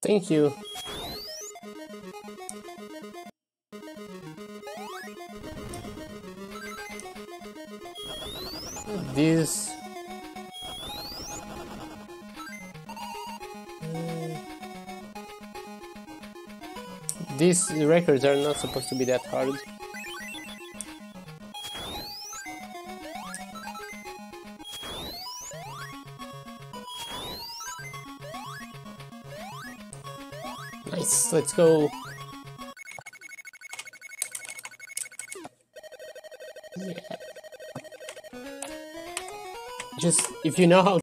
Thank you. This... These records are not supposed to be that hard. Nice, let's go. Yeah. Just, if you know how